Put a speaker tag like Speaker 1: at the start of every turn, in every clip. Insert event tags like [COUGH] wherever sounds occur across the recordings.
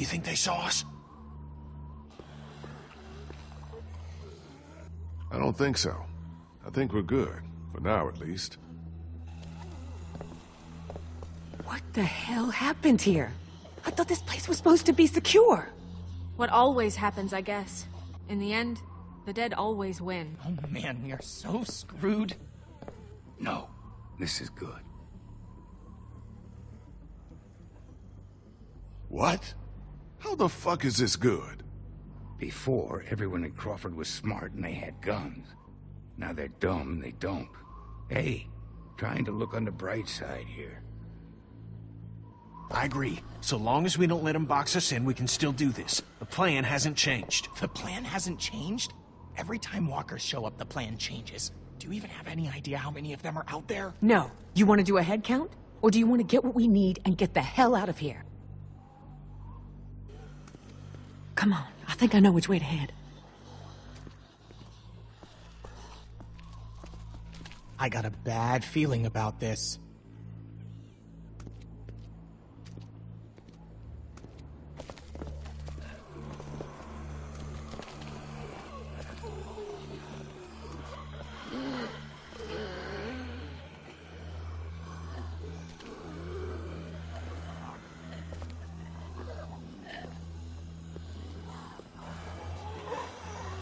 Speaker 1: Do you think they saw us?
Speaker 2: I don't think so. I think we're good. For now, at least.
Speaker 3: What the hell happened here? I thought this place was supposed to be secure.
Speaker 4: What always happens, I guess. In the end, the dead always win.
Speaker 1: Oh man, we are so screwed.
Speaker 5: No, this is good.
Speaker 2: What? How the fuck is this good?
Speaker 5: Before, everyone in Crawford was smart and they had guns. Now they're dumb, and they don't. Hey, trying to look on the bright side here.
Speaker 1: I agree. So long as we don't let them box us in, we can still do this. The plan hasn't changed.
Speaker 6: The plan hasn't changed? Every time walkers show up, the plan changes. Do you even have any idea how many of them are out there?
Speaker 3: No. You want to do a head count? Or do you want to get what we need and get the hell out of here? Come on. I think I know which way to head.
Speaker 6: I got a bad feeling about this.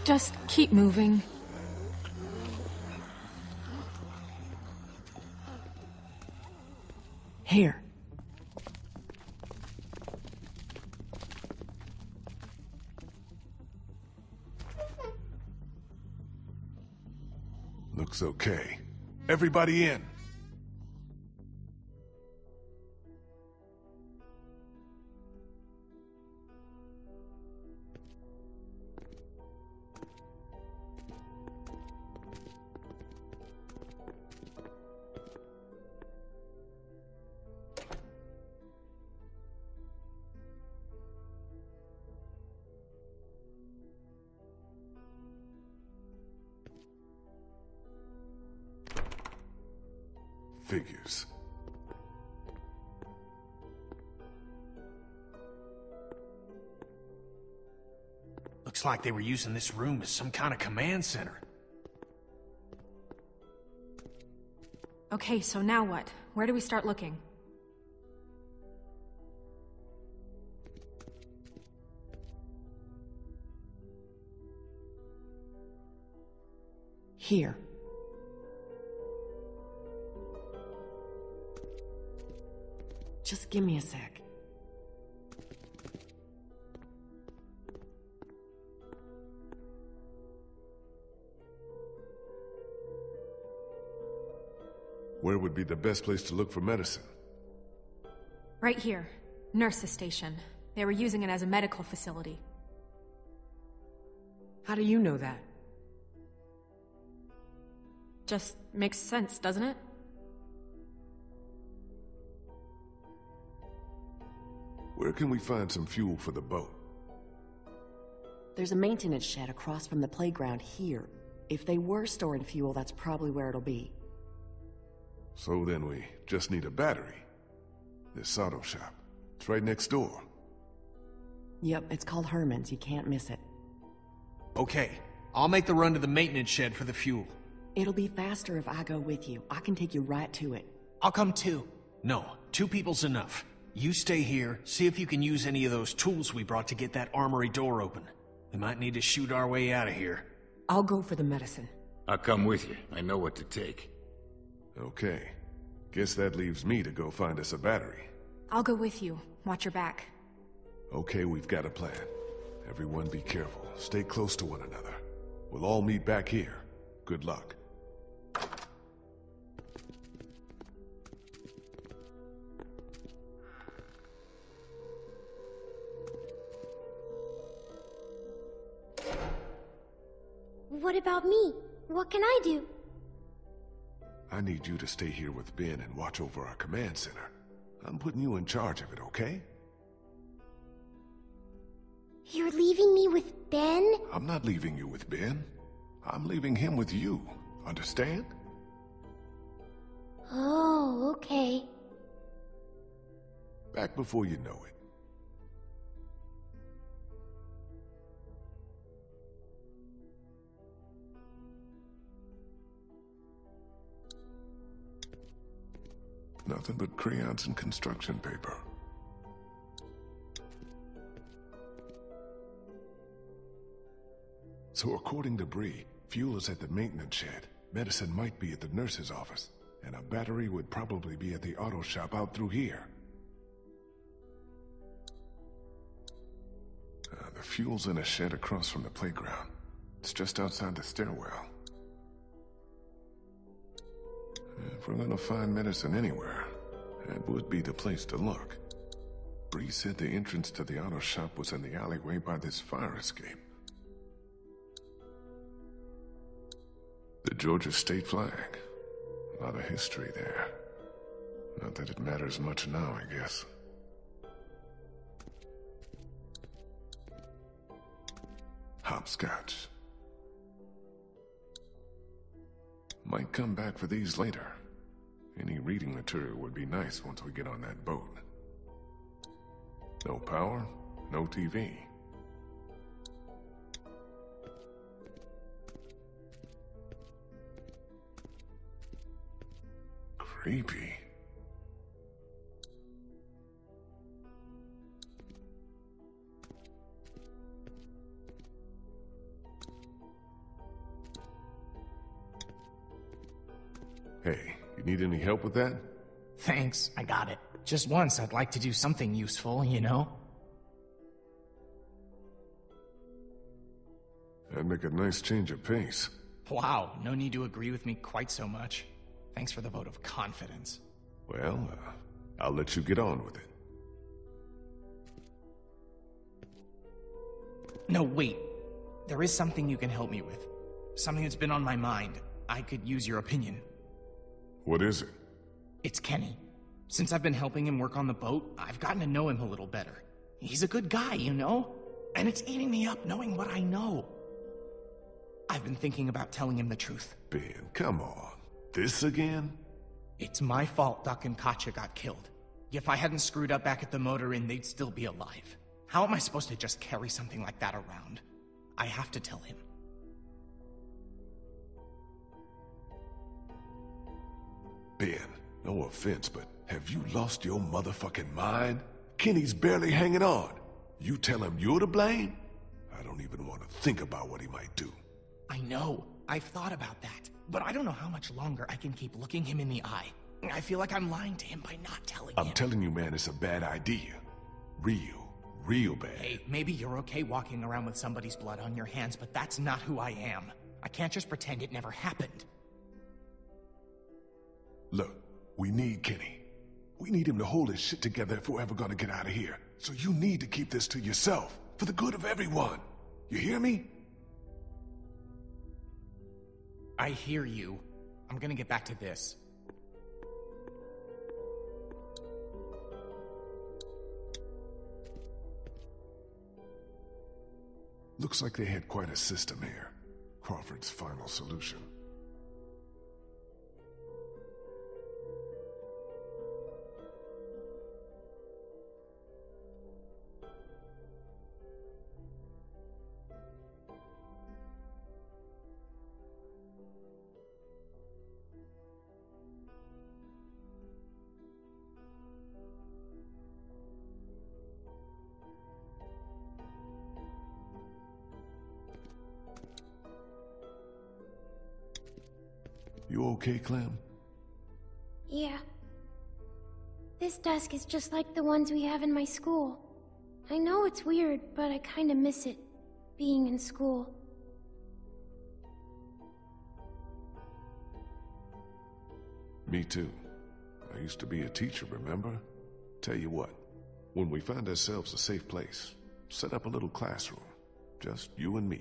Speaker 4: Just keep moving.
Speaker 3: Here.
Speaker 2: Looks okay. Everybody in.
Speaker 1: Like they were using this room as some kind of command center.
Speaker 4: Okay, so now what? Where do we start looking?
Speaker 3: Here. Just give me a sec.
Speaker 2: Where would be the best place to look for medicine?
Speaker 4: Right here. Nurse's station. They were using it as a medical facility.
Speaker 3: How do you know that?
Speaker 4: Just makes sense, doesn't it?
Speaker 2: Where can we find some fuel for the boat?
Speaker 3: There's a maintenance shed across from the playground here. If they were storing fuel, that's probably where it'll be.
Speaker 2: So then we just need a battery. This auto shop. It's right next door.
Speaker 3: Yep, it's called Herman's. You can't miss it.
Speaker 1: Okay, I'll make the run to the maintenance shed for the fuel.
Speaker 3: It'll be faster if I go with you. I can take you right to it.
Speaker 6: I'll come too.
Speaker 1: No, two people's enough. You stay here, see if you can use any of those tools we brought to get that armory door open. We might need to shoot our way out of here.
Speaker 3: I'll go for the medicine.
Speaker 5: I'll come with you. I know what to take.
Speaker 2: Okay. Guess that leaves me to go find us a battery.
Speaker 4: I'll go with you. Watch your back.
Speaker 2: Okay, we've got a plan. Everyone be careful. Stay close to one another. We'll all meet back here. Good luck.
Speaker 7: What about me? What can I do?
Speaker 2: I need you to stay here with Ben and watch over our command center. I'm putting you in charge of it, okay?
Speaker 7: You're leaving me with Ben?
Speaker 2: I'm not leaving you with Ben. I'm leaving him with you. Understand?
Speaker 7: Oh, okay.
Speaker 2: Back before you know it. Nothing but crayons and construction paper. So according to Bree, fuel is at the maintenance shed. Medicine might be at the nurse's office. And a battery would probably be at the auto shop out through here. Uh, the fuel's in a shed across from the playground. It's just outside the stairwell. If we're gonna find medicine anywhere, that would be the place to look. Bree said the entrance to the auto shop was in the alleyway by this fire escape. The Georgia state flag. A lot of history there. Not that it matters much now, I guess. Hopscotch. Might come back for these later. Any reading material would be nice once we get on that boat. No power, no TV. Creepy. Hey, you need any help with that?
Speaker 6: Thanks, I got it. Just once, I'd like to do something useful, you know?
Speaker 2: That'd make a nice change of pace.
Speaker 6: Wow, no need to agree with me quite so much. Thanks for the vote of confidence.
Speaker 2: Well, uh, I'll let you get on with it.
Speaker 6: No, wait. There is something you can help me with. Something that's been on my mind. I could use your opinion.
Speaker 2: What is it?
Speaker 6: It's Kenny. Since I've been helping him work on the boat, I've gotten to know him a little better. He's a good guy, you know? And it's eating me up knowing what I know. I've been thinking about telling him the truth.
Speaker 2: Ben, come on. This again?
Speaker 6: It's my fault Duck and Katjaa got killed. If I hadn't screwed up back at the motor inn, they'd still be alive. How am I supposed to just carry something like that around? I have to tell him.
Speaker 2: Ben, no offense, but have you lost your motherfucking mind? Kenny's barely hanging on. You tell him you're to blame? I don't even want to think about what he might do.
Speaker 6: I know. I've thought about that. But I don't know how much longer I can keep looking him in the eye. I feel like I'm lying to him by not telling him.
Speaker 2: I'm telling you, man, it's a bad idea. Real, real bad.
Speaker 6: Hey, maybe you're okay walking around with somebody's blood on your hands, but that's not who I am. I can't just pretend it never happened.
Speaker 2: Look, we need Kenny. We need him to hold his shit together if we're ever gonna get out of here. So you need to keep this to yourself, for the good of everyone. You hear me?
Speaker 6: I hear you. I'm gonna get back to this.
Speaker 2: Looks like they had quite a system here. Crawford's final solution. Okay, Clem?
Speaker 7: Yeah. This desk is just like the ones we have in my school. I know it's weird, but I kinda miss it, being in school.
Speaker 2: Me too. I used to be a teacher, remember? Tell you what, when we find ourselves a safe place, set up a little classroom. Just you and me.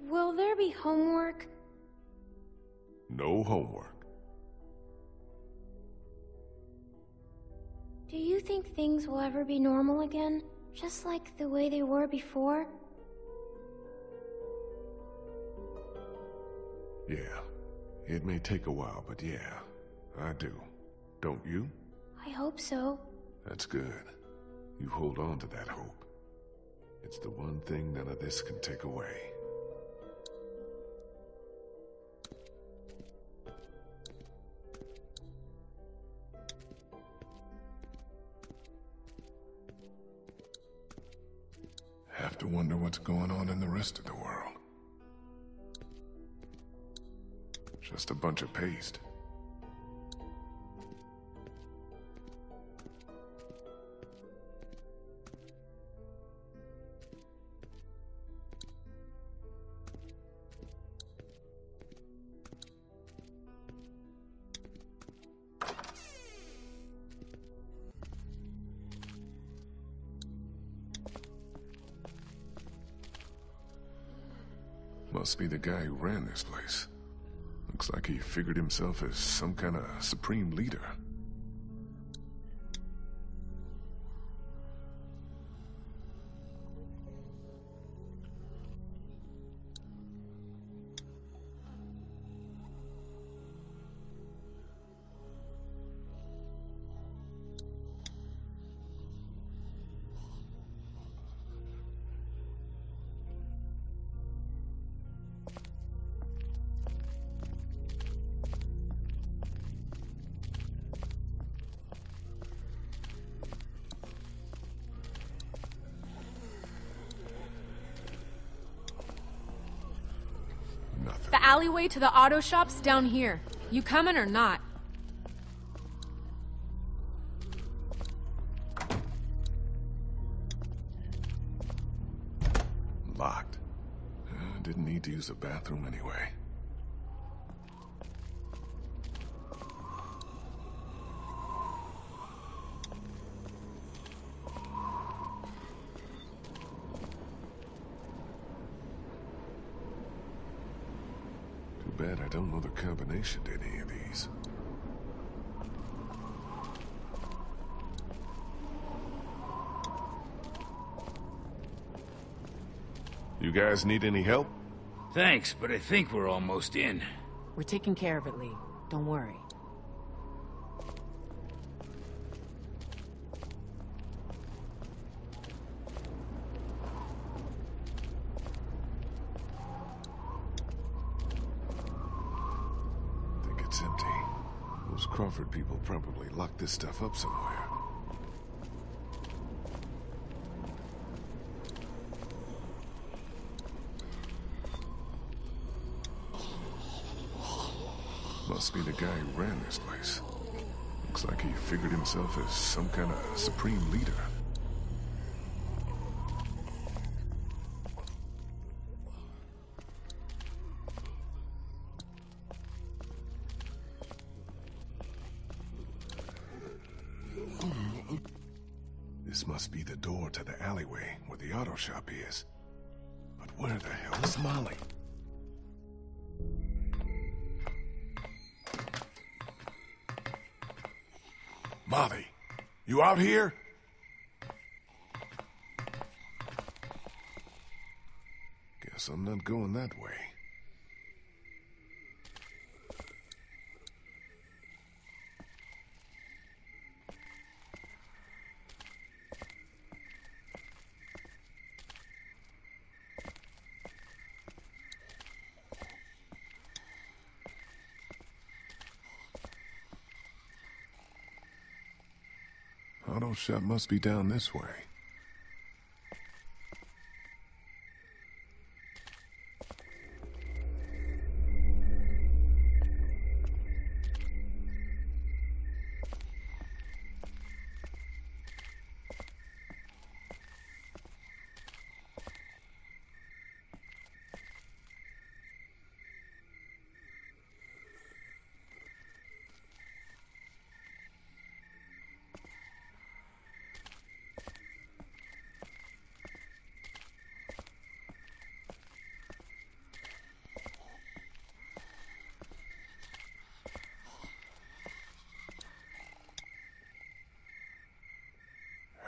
Speaker 7: Will there be homework?
Speaker 2: No homework.
Speaker 7: Do you think things will ever be normal again? Just like the way they were before?
Speaker 2: Yeah. It may take a while, but yeah, I do. Don't you?
Speaker 7: I hope so.
Speaker 2: That's good. You hold on to that hope. It's the one thing none of this can take away. Wonder what's going on in the rest of the world. Just a bunch of paste. Be the guy who ran this place. Looks like he figured himself as some kind of supreme leader.
Speaker 4: Alleyway to the auto shop's down here. You coming or not?
Speaker 2: Locked. Didn't need to use the bathroom anyway. Too bad I don't know the combination any of these. You guys need any help?
Speaker 5: Thanks, but I think we're almost in.
Speaker 3: We're taking care of it, Lee. Don't worry.
Speaker 2: It's empty. Those Crawford people probably locked this stuff up somewhere. Must be the guy who ran this place. Looks like he figured himself as some kind of supreme leader. Shop is. But where the hell is Molly? Molly, you out here? Guess I'm not going that way. Auto shop must be down this way.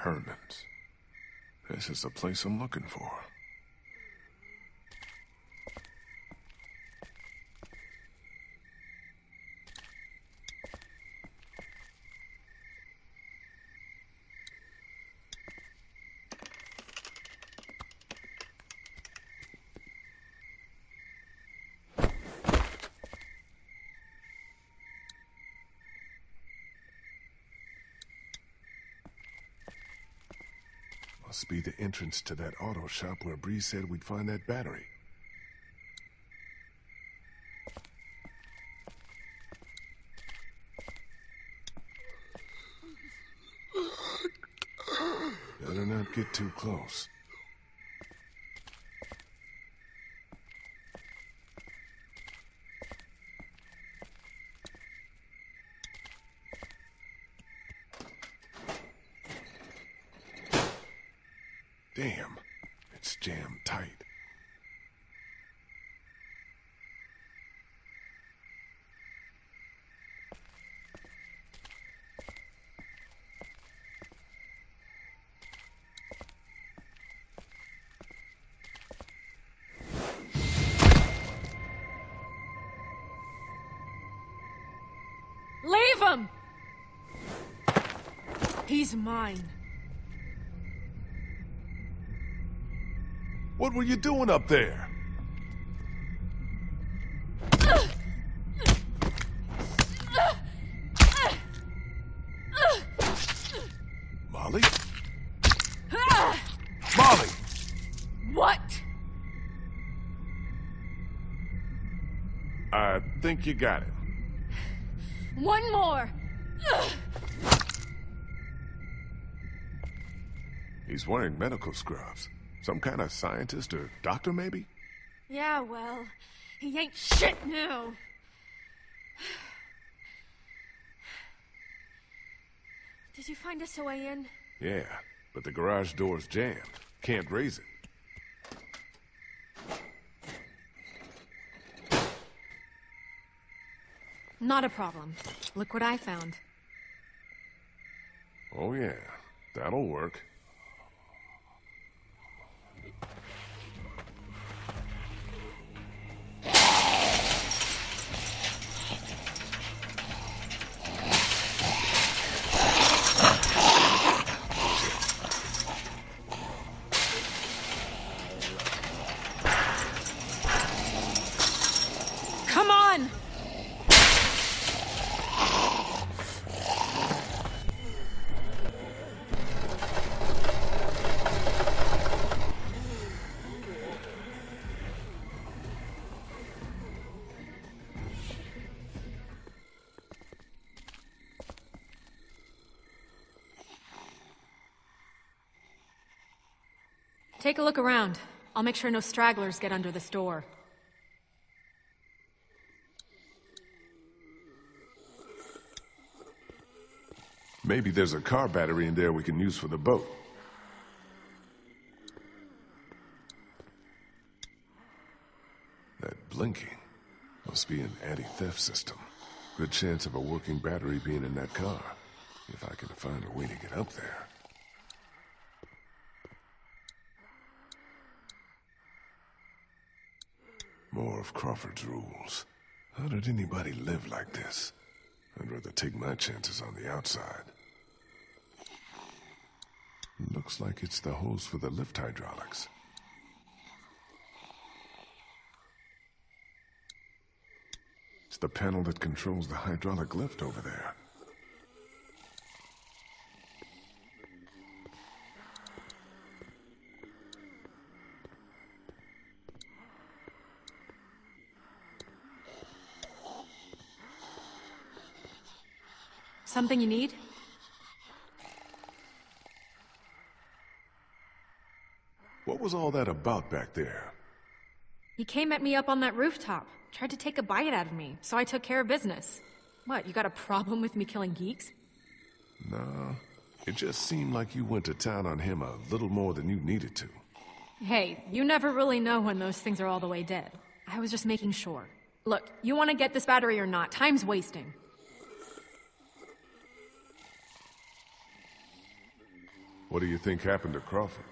Speaker 2: Herman's. This is the place I'm looking for. Must be the entrance to that auto shop where Bree said we'd find that battery. Better not get too close.
Speaker 4: He's mine.
Speaker 2: What were you doing up there? Molly? Molly!
Speaker 4: What?
Speaker 2: I think you got it.
Speaker 4: One more!
Speaker 2: He's wearing medical scrubs. Some kind of scientist or doctor, maybe?
Speaker 4: Yeah, well, he ain't shit now. Did you find us a way in?
Speaker 2: Yeah, but the garage door's jammed. Can't raise it.
Speaker 4: Not a problem. Look what I found.
Speaker 2: Oh, yeah. That'll work.
Speaker 4: Take a look around. I'll make sure no stragglers get under this door.
Speaker 2: Maybe there's a car battery in there we can use for the boat. That blinking must be an anti-theft system. Good chance of a working battery being in that car. If I can find a way to get up there. More of Crawford's rules. How did anybody live like this? I'd rather take my chances on the outside. Looks like it's the hose for the lift hydraulics. It's the panel that controls the hydraulic lift over there.
Speaker 4: Something you need?
Speaker 2: What was all that about back there?
Speaker 4: He came at me up on that rooftop, tried to take a bite out of me, so I took care of business. What, you got a problem with me killing geeks?
Speaker 2: Nah, it just seemed like you went to town on him a little more than you needed to.
Speaker 4: Hey, you never really know when those things are all the way dead. I was just making sure. Look, you want to get this battery or not? Time's wasting.
Speaker 2: What do you think happened to Crawford?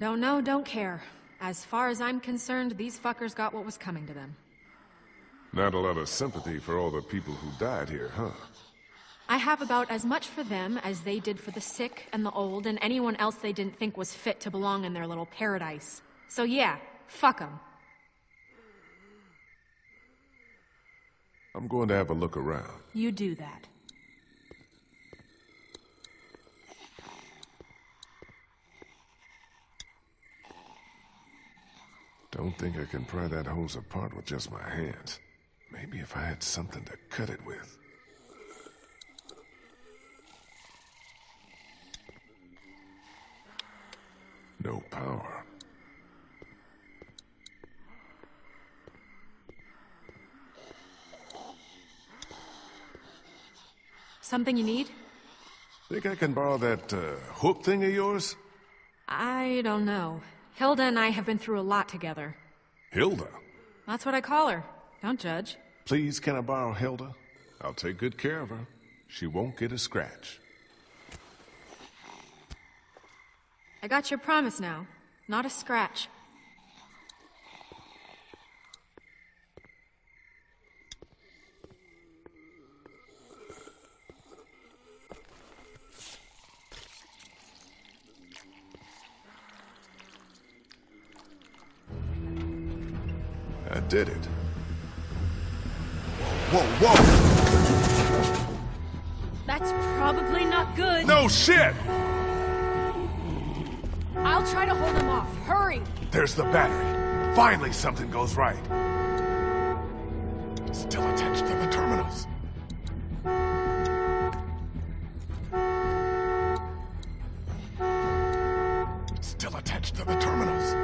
Speaker 4: Don't know, don't care. As far as I'm concerned, these fuckers got what was coming to them.
Speaker 2: Not a lot of sympathy for all the people who died here, huh?
Speaker 4: I have about as much for them as they did for the sick and the old and anyone else they didn't think was fit to belong in their little paradise. So yeah, fuck them.
Speaker 2: I'm going to have a look around.
Speaker 4: You do that.
Speaker 2: Don't think I can pry that hose apart with just my hands. Maybe if I had something to cut it with. No power.
Speaker 4: Something you need?
Speaker 2: Think I can borrow that uh, hook thing of yours?
Speaker 4: I don't know. Hilda and I have been through a lot together.
Speaker 2: Hilda?
Speaker 4: That's what I call her. Don't judge.
Speaker 2: Please, can I borrow Hilda? I'll take good care of her. She won't get a scratch.
Speaker 4: I got your promise now. Not a scratch.
Speaker 2: There's the battery. Finally, something goes right. Still attached to the terminals. Still attached to the terminals.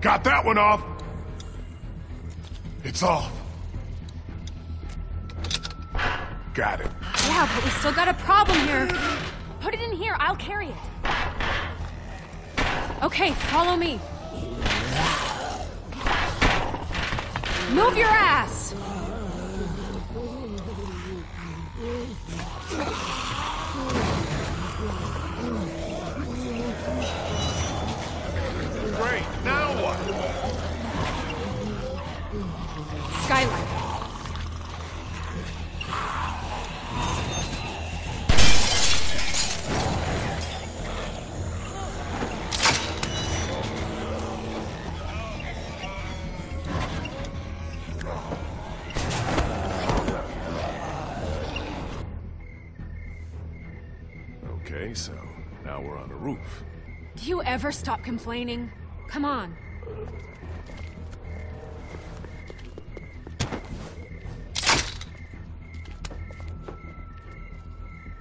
Speaker 2: Got that one off. It's off. Got it.
Speaker 4: Yeah, but we still got a problem here. Put it in here. I'll carry it. Okay, follow me. Move your ass!
Speaker 2: Okay, so now we're on a roof.
Speaker 4: Do you ever stop complaining? Come on.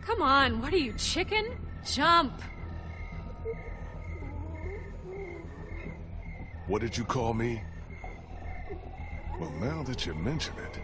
Speaker 4: Come on, what are you, chicken? Jump!
Speaker 2: What did you call me? Well, now that you mention it.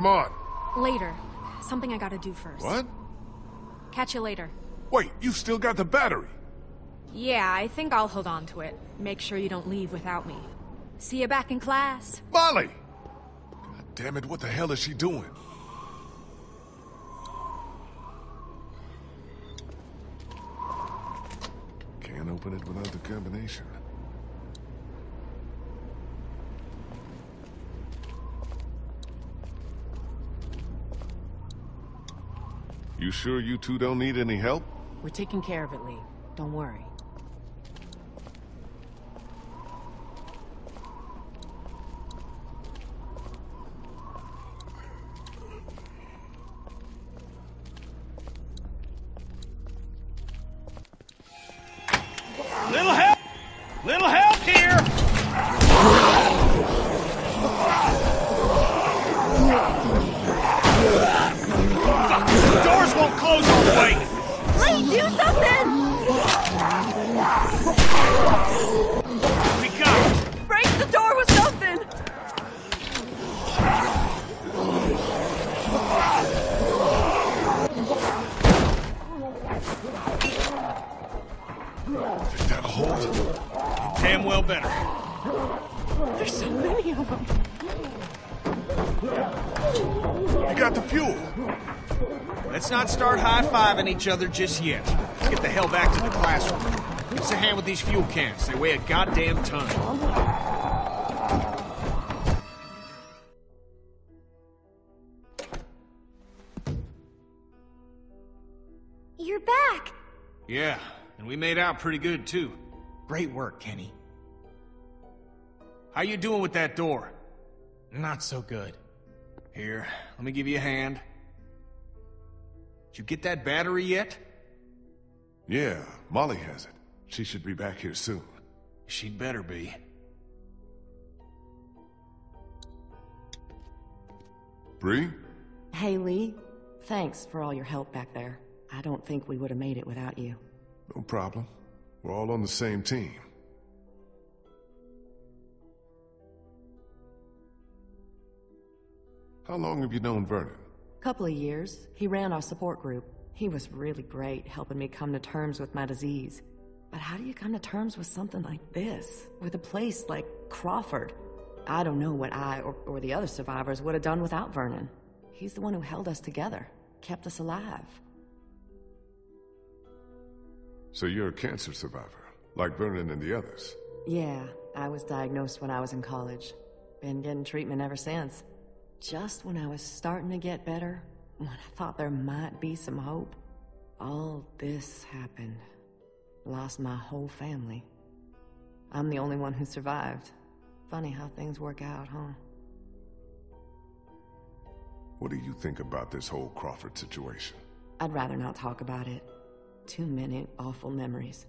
Speaker 2: Come on.
Speaker 4: Later. Something I gotta do first.
Speaker 2: What?
Speaker 4: Catch you later.
Speaker 2: Wait, you still got the battery.
Speaker 4: Yeah, I think I'll hold on to it. Make sure you don't leave without me. See you back in class.
Speaker 2: Molly! God damn it, what the hell is she doing? Can't open it without the combination. You sure you two don't need any help?
Speaker 3: We're taking care of it, Lee. Don't worry.
Speaker 1: each other just yet. Let's get the hell back to the classroom. Give us a hand with these fuel cans. They weigh a goddamn ton.
Speaker 7: You're back!
Speaker 1: Yeah, and we made out pretty good, too.
Speaker 6: Great work, Kenny.
Speaker 1: How you doing with that door?
Speaker 6: Not so good.
Speaker 1: Here, let me give you a hand. Did you get that battery yet?
Speaker 2: Yeah, Molly has it. She should be back here soon.
Speaker 1: She'd better be.
Speaker 2: Bree?
Speaker 3: Hey, Lee. Thanks for all your help back there. I don't think we would have made it without you.
Speaker 2: No problem. We're all on the same team. How long have you known Vernon?
Speaker 3: Couple of years. He ran our support group. He was really great, helping me come to terms with my disease. But how do you come to terms with something like this? With a place like Crawford? I don't know what I or, or the other survivors would have done without Vernon. He's the one who held us together, kept us alive.
Speaker 2: So you're a cancer survivor, like Vernon and the others.
Speaker 3: Yeah, I was diagnosed when I was in college. Been getting treatment ever since. Just when I was starting to get better, when I thought there might be some hope, all this happened. Lost my whole family. I'm the only one who survived. Funny how things work out, huh?
Speaker 2: What do you think about this whole Crawford situation?
Speaker 3: I'd rather not talk about it. Too many awful memories.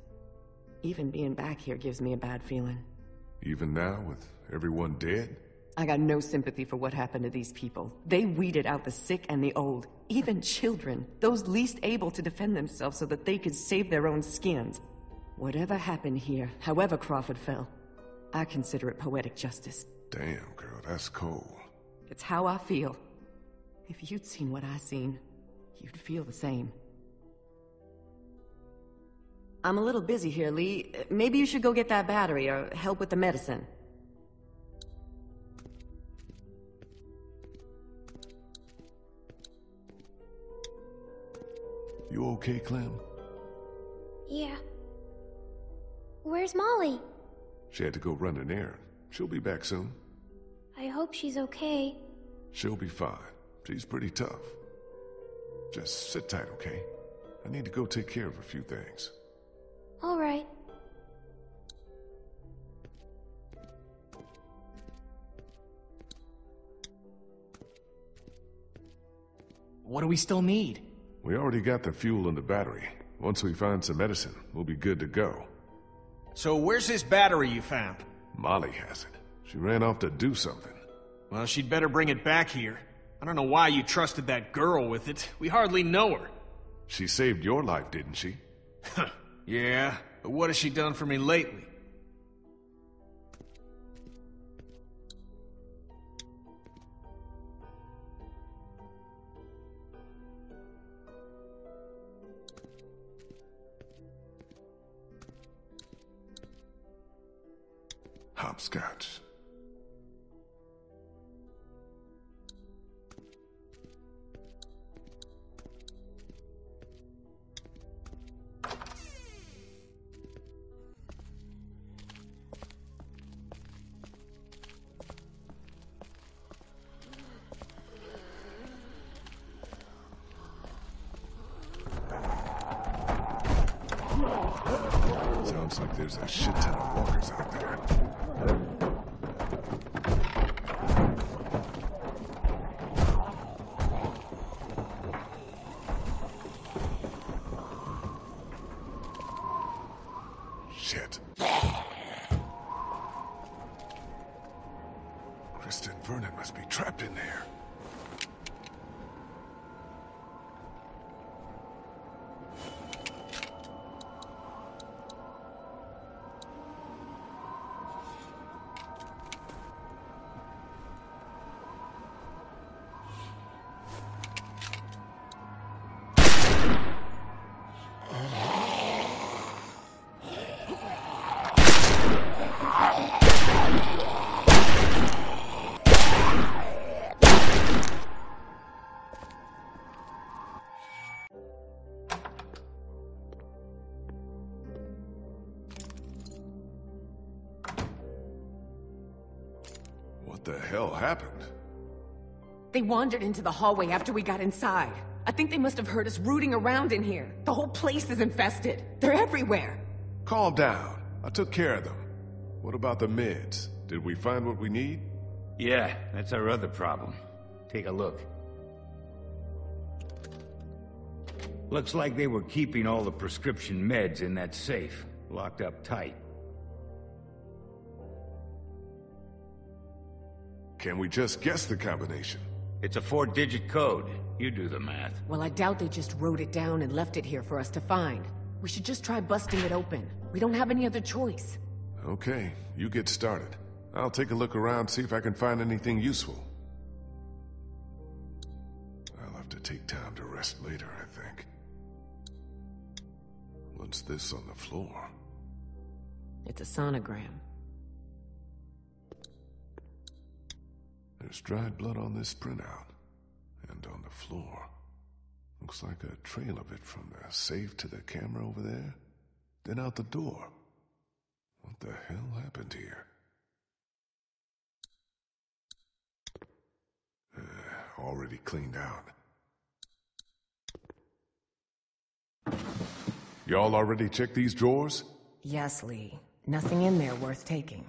Speaker 3: Even being back here gives me a bad feeling.
Speaker 2: Even now, with everyone dead?
Speaker 3: I got no sympathy for what happened to these people. They weeded out the sick and the old, even children, those least able to defend themselves so that they could save their own skins. Whatever happened here, however Crawford fell, I consider it poetic justice.
Speaker 2: Damn, girl, that's cold.
Speaker 3: It's how I feel. If you'd seen what I seen, you'd feel the same. I'm a little busy here, Lee. Maybe you should go get that battery or help with the medicine.
Speaker 2: You okay, Clem?
Speaker 7: Yeah. Where's Molly?
Speaker 2: She had to go run an errand. She'll be back soon.
Speaker 7: I hope she's okay.
Speaker 2: She'll be fine. She's pretty tough. Just sit tight, okay? I need to go take care of a few things.
Speaker 7: All right.
Speaker 6: What do we still need?
Speaker 2: We already got the fuel and the battery. Once we find some medicine, we'll be good to go.
Speaker 1: So where's this battery you found?
Speaker 2: Molly has it. She ran off to do something.
Speaker 1: Well, she'd better bring it back here. I don't know why you trusted that girl with it. We hardly know her.
Speaker 2: She saved your life, didn't she? [LAUGHS]
Speaker 1: yeah, but what has she done for me lately?
Speaker 2: Hopscotch. Sounds like there's a shit ton of walkers out there. Hell happened?
Speaker 3: They wandered into the hallway after we got inside. I think they must have heard us rooting around in here. The whole place is infested. They're everywhere.
Speaker 2: Calm down. I took care of them. What about the meds? Did we find what we need?
Speaker 5: Yeah, that's our other problem. Take a look. Looks like they were keeping all the prescription meds in that safe, locked up tight.
Speaker 2: Can we just guess the combination?
Speaker 5: It's a four-digit code. You do the math.
Speaker 3: Well, I doubt they just wrote it down and left it here for us to find. We should just try busting it open. We don't have any other choice.
Speaker 2: Okay, you get started. I'll take a look around, see if I can find anything useful. I'll have to take time to rest later, I think. What's this on the floor?
Speaker 3: It's a sonogram.
Speaker 2: There's dried blood on this printout. And on the floor. Looks like a trail of it from the safe to the camera over there. Then out the door. What the hell happened here? Uh, already cleaned out. Y'all already checked these drawers?
Speaker 3: Yes, Lee. Nothing in there worth taking.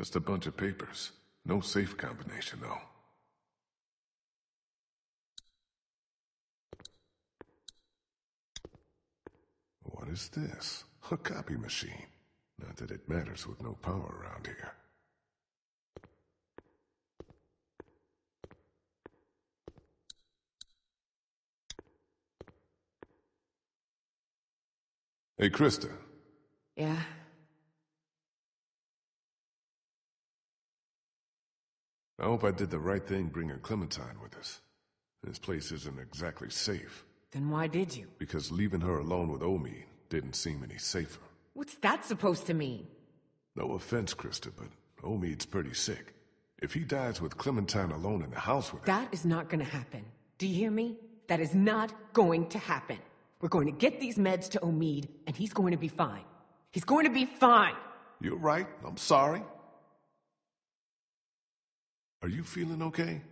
Speaker 2: Just a bunch of papers. No safe combination, though. What is this? A copy machine. Not that it matters with no power around here. Hey, Christa.
Speaker 3: Yeah?
Speaker 2: I hope I did the right thing bringing Clementine with us. This place isn't exactly safe.
Speaker 3: Then why did you?
Speaker 2: Because leaving her alone with Omid didn't seem any safer.
Speaker 3: What's that supposed to mean?
Speaker 2: No offense, Christa, but Omid's pretty sick. If he dies with Clementine alone in the house with her...
Speaker 3: That is not gonna happen. Do you hear me? That is not going to happen. We're going to get these meds to Omid, and he's going to be fine. He's going to be fine!
Speaker 2: You're right. I'm sorry. Are you feeling okay?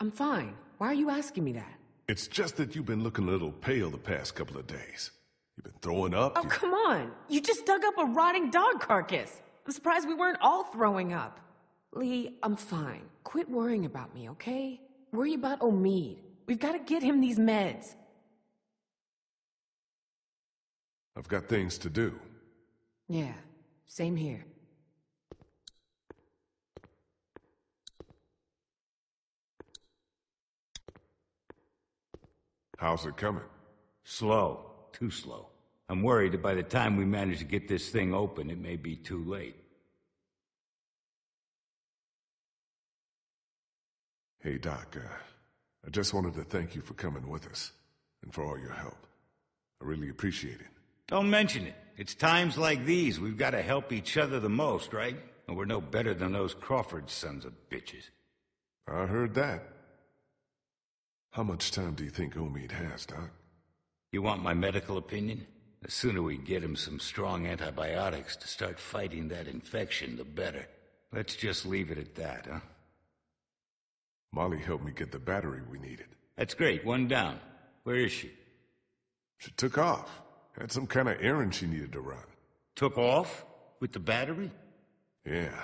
Speaker 3: I'm fine. Why are you asking me that?
Speaker 2: It's just that you've been looking a little pale the past couple of days. You've been throwing up.
Speaker 3: Oh,
Speaker 2: you-
Speaker 3: come on! You just dug up a rotting dog carcass! I'm surprised we weren't all throwing up. Lee, I'm fine. Quit worrying about me, okay? Worry about Omid. We've got to get him these meds.
Speaker 2: I've got things to do.
Speaker 3: Yeah, same here.
Speaker 2: How's it coming?
Speaker 5: Slow. Too slow. I'm worried that by the time we manage to get this thing open, it may be too late.
Speaker 2: Hey, Doc, uh, I just wanted to thank you for coming with us and for all your help. I really appreciate it.
Speaker 5: Don't mention it. It's times like these we've got to help each other the most, right? And we're no better than those Crawford sons of bitches.
Speaker 2: I heard that. How much time do you think Omid has, Doc?
Speaker 5: You want my medical opinion? The sooner we get him some strong antibiotics to start fighting that infection, the better. Let's just leave it at that, huh?
Speaker 2: Molly helped me get the battery we needed.
Speaker 5: That's great. One down. Where is she?
Speaker 2: She took off. Had some kind of errand she needed to run.
Speaker 5: Took off? With the battery?
Speaker 2: Yeah.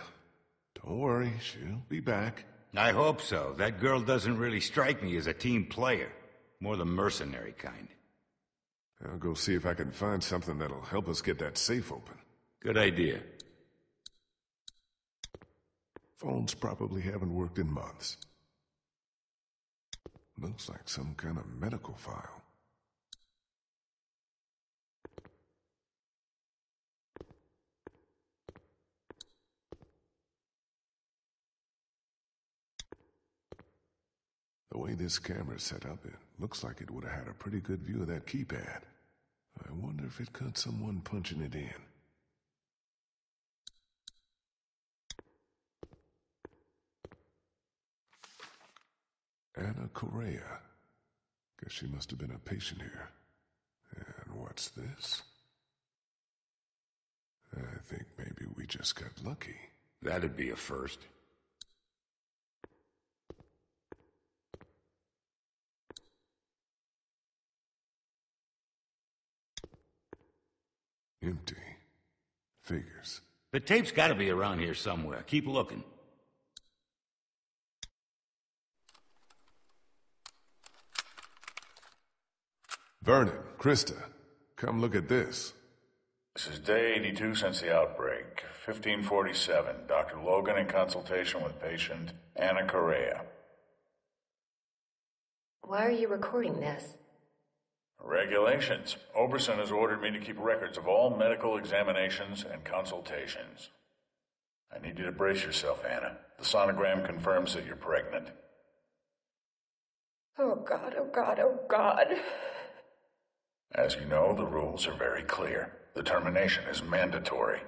Speaker 2: Don't worry, she'll be back.
Speaker 5: I hope so. That girl doesn't really strike me as a team player. More the mercenary kind.
Speaker 2: I'll go see if I can find something that'll help us get that safe open.
Speaker 5: Good idea.
Speaker 2: Phones probably haven't worked in months. Looks like some kind of medical file. The way this camera's set up, it looks like it would have had a pretty good view of that keypad. I wonder if it caught someone punching it in. Anna Correa. Guess she must have been a patient here. And what's this? I think maybe we just got lucky.
Speaker 5: That'd be a first.
Speaker 2: Empty. Figures.
Speaker 5: The tape's gotta be around here somewhere. Keep looking.
Speaker 2: Vernon, Christa, come look at this.
Speaker 8: This is day 82 since the outbreak. 1547. Dr. Logan in consultation with patient Anna Correa.
Speaker 9: Why are you recording this?
Speaker 8: Regulations. Oberson has ordered me to keep records of all medical examinations and consultations. I need you to brace yourself, Anna. The sonogram confirms that you're pregnant.
Speaker 9: Oh god, oh god, oh god.
Speaker 8: As you know, the rules are very clear. The termination is mandatory.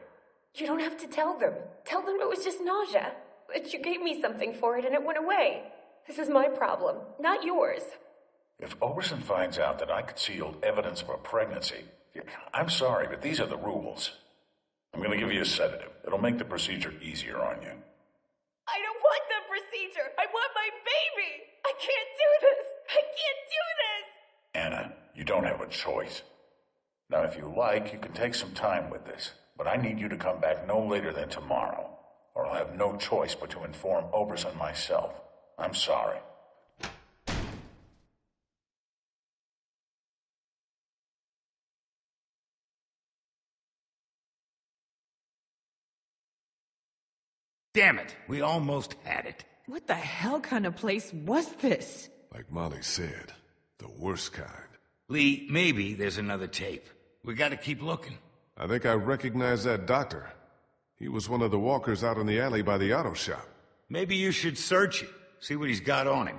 Speaker 9: You don't have to tell them. Tell them it was just nausea. That you gave me something for it and it went away. This is my problem, not yours.
Speaker 8: If Oberson finds out that I concealed evidence of a pregnancy, I'm sorry, but these are the rules. I'm going to give you a sedative. It'll make the procedure easier on you.
Speaker 9: I don't want the procedure. I want my baby. I can't do this. I can't do this.
Speaker 8: Anna, you don't have a choice. Now, if you like, you can take some time with this, but I need you to come back no later than tomorrow, or I'll have no choice but to inform Oberson myself. I'm sorry.
Speaker 5: Damn it, we almost had it.
Speaker 10: What the hell kind of place was this?
Speaker 2: Like Molly said, the worst kind.
Speaker 5: Lee, maybe there's another tape. We gotta keep looking.
Speaker 2: I think I recognize that doctor. He was one of the walkers out in the alley by the auto shop.
Speaker 5: Maybe you should search it, see what he's got on him.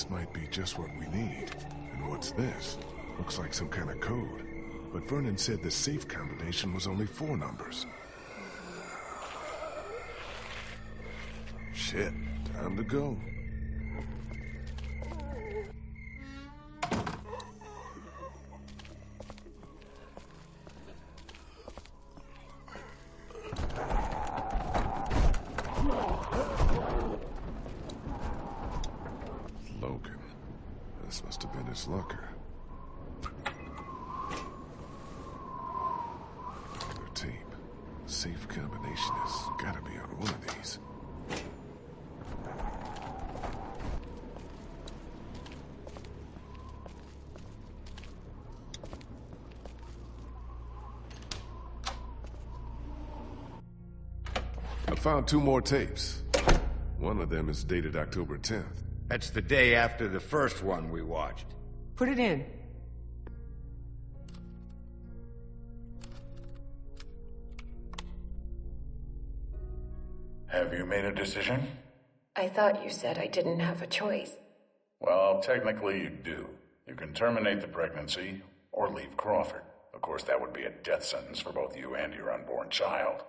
Speaker 2: This might be just what we need. And what's this? Looks like some kind of code. But Vernon said the safe combination was only four numbers. Shit, time to go. combination has gotta be on one of these. I found two more tapes. One of them is dated October 10th.
Speaker 5: That's the day after the first one we watched.
Speaker 10: Put it in.
Speaker 8: You made a decision?
Speaker 9: I thought you said I didn't have a choice.
Speaker 8: Well, technically you do. You can terminate the pregnancy or leave Crawford. Of course, that would be a death sentence for both you and your unborn child.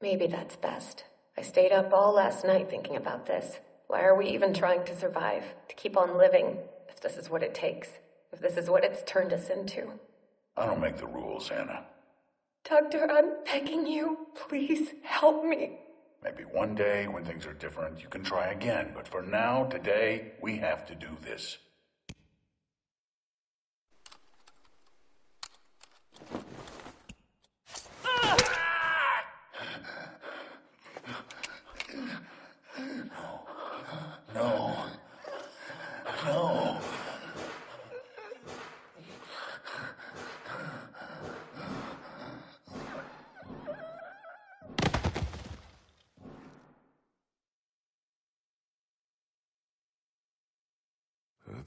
Speaker 9: Maybe that's best. I stayed up all last night thinking about this. Why are we even trying to survive? To keep on living, if this is what it takes. If this is what it's turned us into.
Speaker 8: I don't make the rules, Anna.
Speaker 9: Doctor, I'm begging you. Please help me.
Speaker 8: Maybe one day, when things are different, you can try again. But for now, today, we have to do this.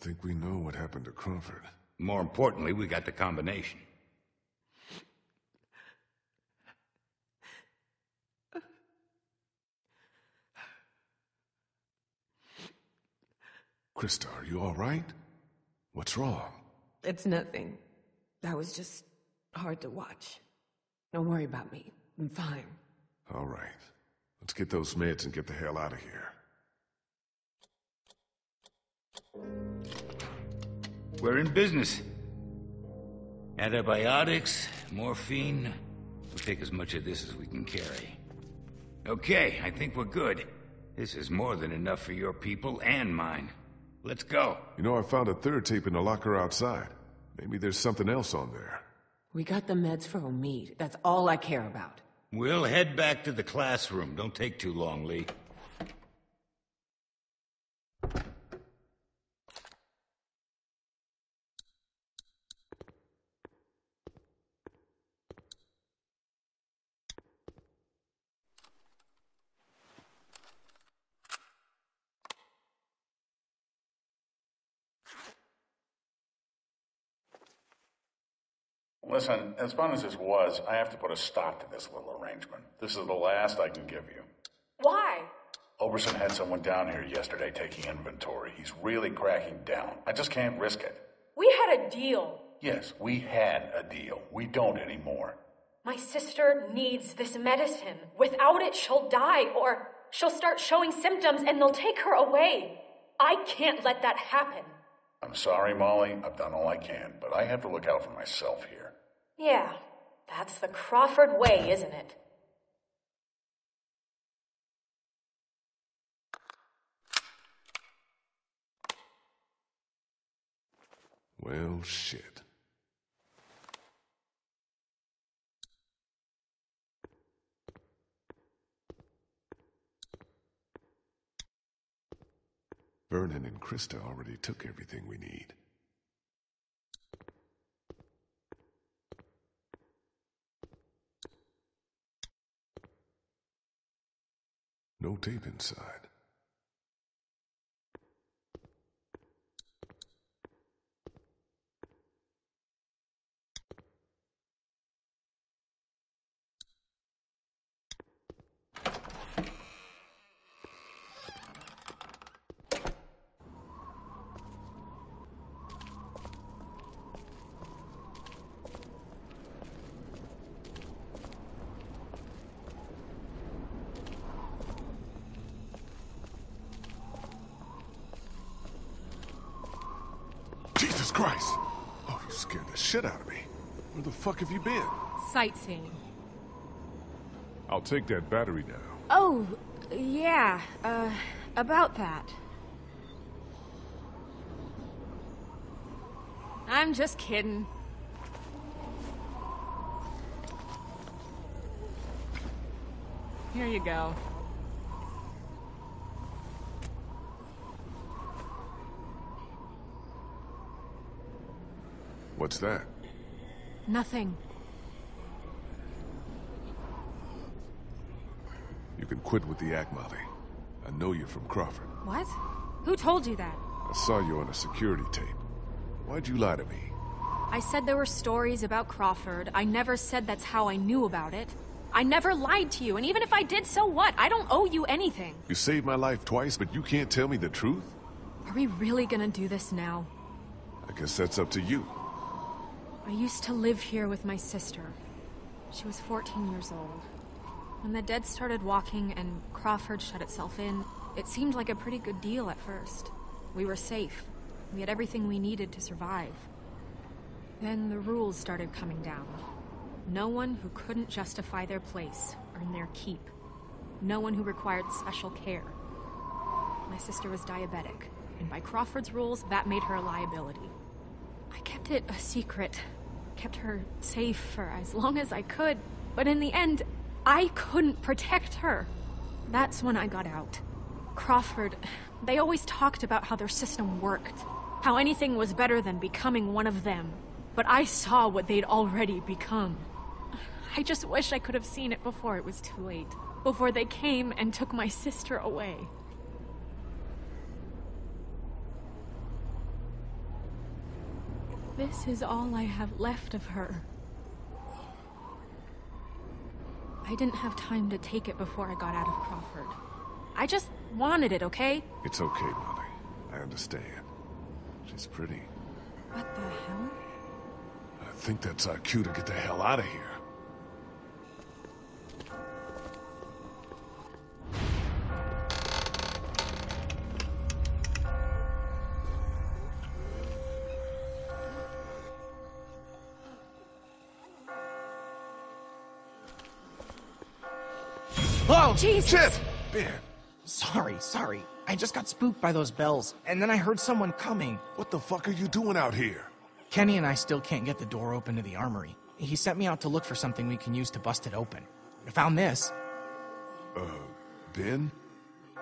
Speaker 2: Think we know what happened to Crawford.
Speaker 5: More importantly, we got the combination.
Speaker 2: Christa, are you all right? What's wrong?
Speaker 10: It's nothing. That was just hard to watch. Don't worry about me. I'm fine.
Speaker 2: All right. Let's get those meds and get the hell out of here.
Speaker 5: We're in business. Antibiotics, morphine. We'll take as much of this as we can carry. Okay, I think we're good. This is more than enough for your people and mine. Let's go.
Speaker 2: You know, I found a third tape in the locker outside. Maybe there's something else on there.
Speaker 10: We got the meds for Omid. That's all I care about.
Speaker 5: We'll head back to the classroom. Don't take too long, Lee.
Speaker 8: Listen, as fun as this was, I have to put a stop to this little arrangement. This is the last I can give you.
Speaker 9: Why?
Speaker 8: Oberson had someone down here yesterday taking inventory. He's really cracking down. I just can't risk it.
Speaker 9: We had a deal.
Speaker 8: Yes, we had a deal. We don't anymore.
Speaker 4: My sister needs this medicine. Without it, she'll die, or she'll start showing symptoms and they'll take her away. I can't let that happen.
Speaker 8: I'm sorry, Molly. I've done all I can, but I have to look out for myself here.
Speaker 4: Yeah, that's the Crawford way, isn't it?
Speaker 2: Well, shit. Vernon and Christa already took everything we need. No tape inside. Jesus Christ! Oh, you scared the shit out of me. Where the fuck have you been?
Speaker 4: Sightseeing.
Speaker 2: I'll take that battery now.
Speaker 4: Oh, yeah, uh, about that. I'm just kidding. Here you go.
Speaker 2: What's that?
Speaker 4: Nothing.
Speaker 2: You can quit with the act, Molly. I know you're from Crawford.
Speaker 4: What? Who told you that?
Speaker 2: I saw you on a security tape. Why'd you lie to me?
Speaker 4: I said there were stories about Crawford. I never said that's how I knew about it. I never lied to you, and even if I did, so what? I don't owe you anything.
Speaker 2: You saved my life twice, but you can't tell me the truth?
Speaker 4: Are we really gonna do this now?
Speaker 2: I guess that's up to you.
Speaker 4: I used to live here with my sister. She was 14 years old. When the dead started walking and Crawford shut itself in, it seemed like a pretty good deal at first. We were safe. We had everything we needed to survive. Then the rules started coming down. No one who couldn't justify their place earned their keep. No one who required special care. My sister was diabetic, and by Crawford's rules, that made her a liability. I kept it a secret, kept her safe for as long as I could, but in the end, I couldn't protect her. That's when I got out. Crawford, they always talked about how their system worked, how anything was better than becoming one of them. But I saw what they'd already become. I just wish I could have seen it before it was too late. Before they came and took my sister away. This is all I have left of her. I didn't have time to take it before I got out of Crawford. I just wanted it, okay?
Speaker 2: It's okay, Molly. I understand. She's pretty.
Speaker 4: What the hell?
Speaker 2: I think that's our cue to get the hell out of here.
Speaker 4: Jesus!
Speaker 2: Shit! Ben,
Speaker 6: Sorry, sorry. I just got spooked by those bells, and then I heard someone coming.
Speaker 2: what the fuck are you doing out here?
Speaker 6: Kenny and I still can't get the door open to the armory. He sent me out to look for something we can use to bust it open. I found this.
Speaker 2: Uh, Ben?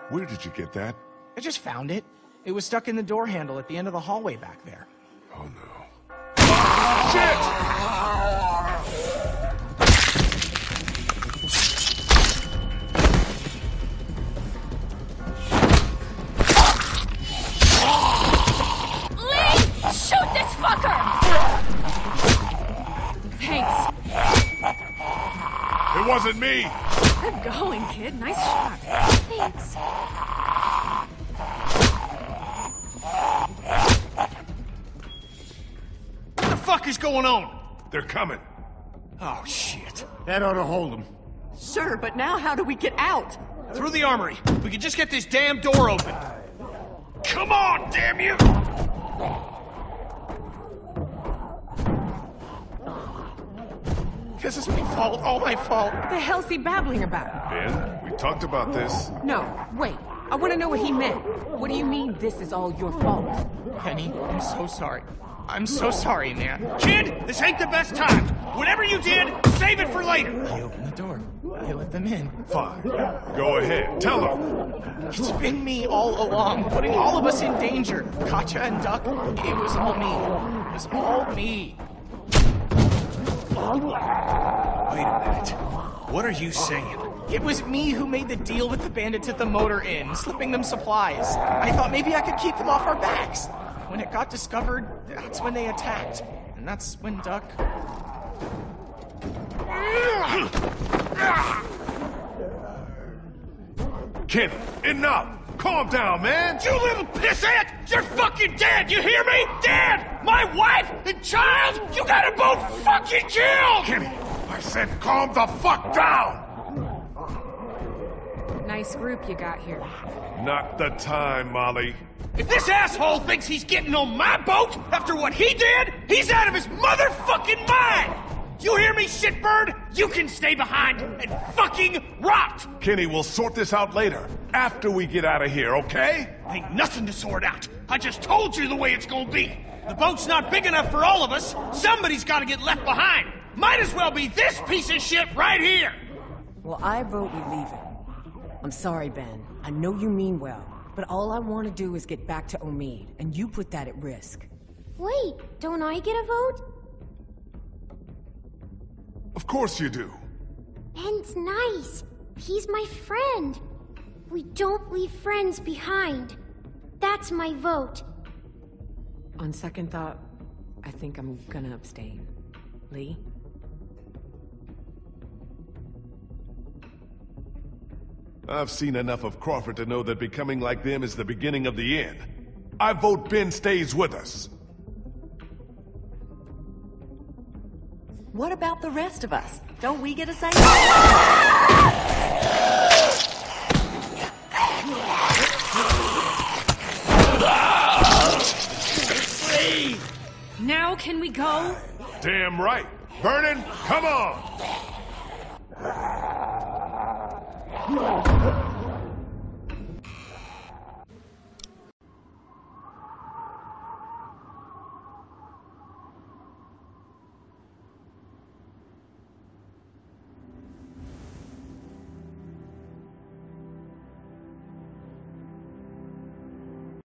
Speaker 2: Where did you get that?
Speaker 6: I just found it. It was stuck in the door handle at the end of the hallway back there.
Speaker 2: Oh no.
Speaker 4: Lee! Shoot this fucker! Thanks.
Speaker 2: It wasn't me!
Speaker 4: Good going, kid. Nice shot.
Speaker 7: Thanks.
Speaker 1: What the fuck is going on?
Speaker 2: They're coming.
Speaker 1: Oh, shit.
Speaker 11: That ought to hold them.
Speaker 10: Sure, but now how do we get out?
Speaker 1: Through the armory. We can just get this damn door open. Come on, damn you!
Speaker 6: This is my fault, all my fault.
Speaker 10: What the hell's he babbling about?
Speaker 2: Ben, we talked about this.
Speaker 10: No, wait. I want to know what he meant. What do you mean this is all your fault?
Speaker 6: Penny, I'm so sorry. I'm so sorry, man.
Speaker 1: Kid, this ain't the best time. Whatever you did, save it for later.
Speaker 6: I opened the door. I let them in.
Speaker 2: Fine. Go ahead. Tell them.
Speaker 6: It's been me all along, putting all of us in danger. Katjaa and Duck, it was all me. It was all me.
Speaker 1: Wait a minute. What are you saying?
Speaker 6: It was me who made the deal with the bandits at the motor inn, slipping them supplies. I thought maybe I could keep them off our backs. When it got discovered, that's when they attacked. And that's when Duck.
Speaker 2: Kenny, enough! Calm down, man!
Speaker 1: You little pissant! You're fucking dead! You hear me? Dead! My wife and child! You gotta both fucking killed!
Speaker 2: Kenny, I said calm the fuck down!
Speaker 4: Nice group you got here.
Speaker 2: Not the time, Molly.
Speaker 1: If this asshole thinks he's getting on my boat after what he did, he's out of his motherfucking mind! You hear me, shitbird? You can stay behind and fucking rot!
Speaker 2: Kenny, we'll sort this out later. After we get out of here, okay?
Speaker 1: Ain't nothing to sort out. I just told you the way it's gonna be. The boat's not big enough for all of us. Somebody's gotta get left behind. Might as well be this piece of shit right here.
Speaker 12: Well, I vote we leave it. I'm sorry, Ben. I know you mean well, but all I want to do is get back to Omid, and you put that at risk.
Speaker 7: Wait, don't I get a vote?
Speaker 2: Of course you do.
Speaker 7: Ben's nice. He's my friend. We don't leave friends behind. That's my vote.
Speaker 10: On second thought, I think I'm gonna abstain. Lee?
Speaker 2: I've seen enough of Crawford to know that becoming like them is the beginning of the end. I vote Ben stays with us.
Speaker 3: What about the rest of us? Don't we get a say?
Speaker 4: Now can we go?
Speaker 2: Damn right. Vernon, come on!